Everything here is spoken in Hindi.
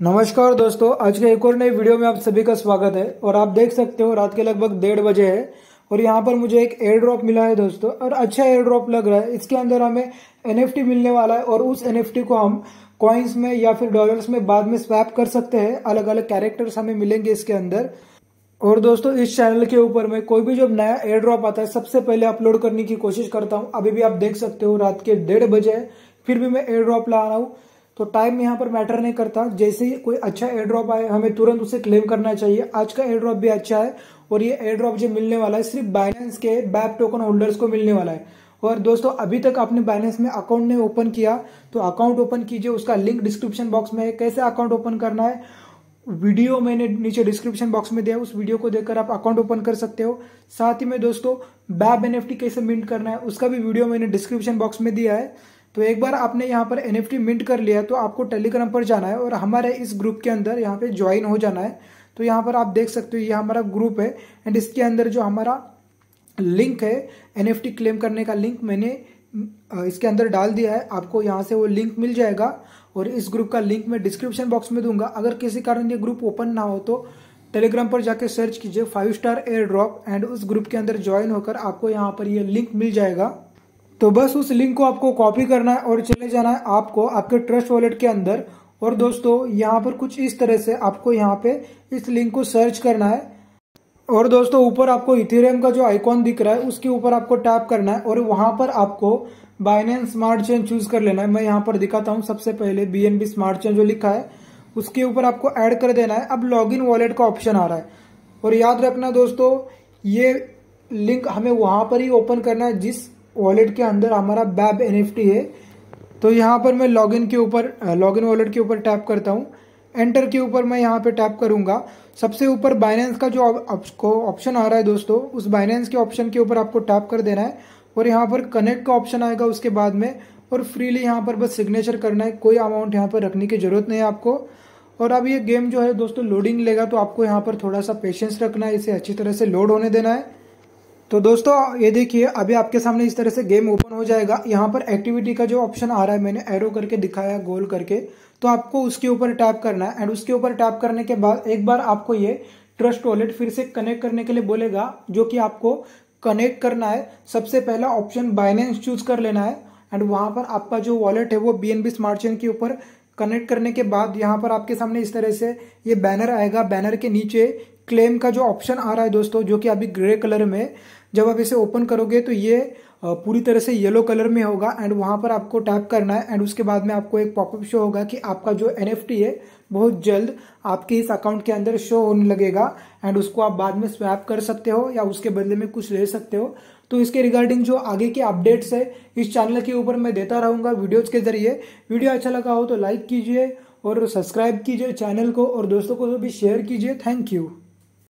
नमस्कार दोस्तों, आज के एक और नई वीडियो में आप सभी का स्वागत है और आप देख सकते हो रात के लगभग डेढ़ बजे है और यहाँ पर मुझे एक एयर ड्रॉप मिला है दोस्तों और अच्छा एयर ड्रॉप लग रहा है। इसके अंदर हमें एनएफटी मिलने वाला है और उस एनएफटी को हम कॉइन्स में या फिर डॉलर्स में बाद में स्वैप कर सकते हैं। अलग अलग कैरेक्टर्स हमें मिलेंगे इसके अंदर। और दोस्तों, इस चैनल के ऊपर में कोई भी जब नया एयर ड्रॉप आता है, सबसे पहले अपलोड करने की कोशिश करता हूँ। अभी भी आप देख सकते हो रात के डेढ़ बजे फिर भी मैं एयर ड्रॉप ला रहा हूँ। तो टाइम यहाँ पर मैटर नहीं करता। जैसे ही कोई अच्छा एयर ड्रॉप आए, हमें तुरंत उसे क्लेम करना चाहिए। आज का एयर ड्रॉप भी अच्छा है और ये एयर ड्रॉप जो मिलने वाला है, सिर्फ़ बाइनेंस के बैक टोकन होल्डर्स को मिलने वाला है। और दोस्तों, अभी तक आपने बाइनेंस में अकाउंट नहीं ओपन किया तो अकाउंट ओपन कीजिए। उसका लिंक डिस्क्रिप्शन बॉक्स में है। कैसे अकाउंट ओपन करना है? वीडियो मैंने नीचे डिस्क्रिप्शन बॉक्स में दिया उस वीडियो को देखकर आप अकाउंट ओपन कर सकते हो। साथ ही में दोस्तों बैब एनएफटी कैसे मिंट करना है, उसका भी वीडियो मैंने डिस्क्रिप्शन बॉक्स में दिया है। तो एक बार आपने यहाँ पर एनएफटी मिंट कर लिया तो आपको टेलीग्राम पर जाना है और हमारे इस ग्रुप के अंदर यहाँ पे ज्वाइन हो जाना है। तो यहाँ पर आप देख सकते हो, ये हमारा ग्रुप है एंड इसके अंदर जो हमारा लिंक है एनएफटी क्लेम करने का लिंक मैंने इसके अंदर डाल दिया है। आपको यहाँ से वो लिंक मिल जाएगा और इस ग्रुप का लिंक मैं डिस्क्रिप्शन बॉक्स में दूँगा। अगर किसी कारण ये ग्रुप ओपन ना हो तो टेलीग्राम पर जाके सर्च कीजिए five star air drop and उस ग्रुप के अंदर ज्वाइन होकर आपको यहाँ पर ये लिंक मिल जाएगा। तो बस उस लिंक को आपको कॉपी करना है और चले जाना है आपको आपके ट्रस्ट वॉलेट के अंदर। और दोस्तों, यहाँ पर कुछ इस तरह से आपको यहाँ पे इस लिंक को सर्च करना है। और दोस्तों, ऊपर आपको इथेरियम का जो आइकॉन दिख रहा है, उसके ऊपर आपको टैप करना है और वहाँ पर आपको बाइनेंस स्मार्ट चेन चूज़ कर लेना है। मैं यहाँ पर दिखाता हूँ सबसे पहले बी स्मार्ट चेन जो लिखा है, उसके ऊपर आपको ऐड कर देना है। अब लॉग इन वॉलेट का ऑप्शन आ रहा है। और याद रखना दोस्तों, ये लिंक हमें वहाँ पर ही ओपन करना है, जिस वॉलेट के अंदर हमारा बैब एन है तो यहाँ पर मैं लॉगिन के ऊपर लॉगिन वॉलेट के ऊपर टैप करता हूँ। एंटर के ऊपर मैं यहाँ पे टैप करूँगा। सबसे ऊपर बाइनेंस का जो आपको ऑप्शन आ रहा है दोस्तों, उस बाइनेंस के ऑप्शन के ऊपर आपको टैप कर देना है और यहाँ पर कनेक्ट का ऑप्शन आएगा उसके बाद में और फ्रीली यहाँ पर बस सिग्नेचर करना है। कोई अमाउंट यहाँ पर रखने की ज़रूरत नहीं है आपको। और अब ये गेम जो है दोस्तों लोडिंग लेगा तो आपको यहाँ पर थोड़ा सा पेशेंस रखना है, इसे अच्छी तरह से लोड होने देना है। तो दोस्तों, ये देखिए, अभी आपके सामने इस तरह से गेम ओपन हो जाएगा। यहाँ पर एक्टिविटी का जो ऑप्शन आ रहा है, मैंने एरो करके दिखाया गोल करके। तो आपको उसके ऊपर टैप करना है। एंड उसके ऊपर टैप करने के बाद, एक बार आपको ये ट्रस्ट वॉलेट फिर से कनेक्ट करने के लिए बोलेगा, जो कि आपको कनेक्ट करना है। सबसे पहला ऑप्शन बाइनेंस चूज़ कर लेना है। एंड वहाँ पर आपका जो वॉलेट है, वो बी स्मार्ट चेन के ऊपर कनेक्ट करने के बाद, यहाँ पर आपके सामने इस तरह से ये बैनर आएगा। बैनर के नीचे क्लेम का जो ऑप्शन आ रहा है दोस्तों, जो कि अभी ग्रे कलर में, जब आप इसे ओपन करोगे तो ये पूरी तरह से येलो कलर में होगा एंड वहाँ पर आपको टैप करना है एंड उसके बाद में आपको एक पॉपअप शो होगा कि आपका जो एनएफटी है, बहुत जल्द आपके इस अकाउंट के अंदर शो होने लगेगा एंड उसको आप बाद में स्वैप कर सकते हो या उसके बदले में कुछ ले सकते हो। तो इसके रिगार्डिंग जो आगे के अपडेट्स है, इस चैनल के ऊपर मैं देता रहूँगा वीडियोज़ के ज़रिए। वीडियो अच्छा लगा हो तो लाइक कीजिए और सब्सक्राइब कीजिए चैनल को और दोस्तों को भी शेयर कीजिए। Thank you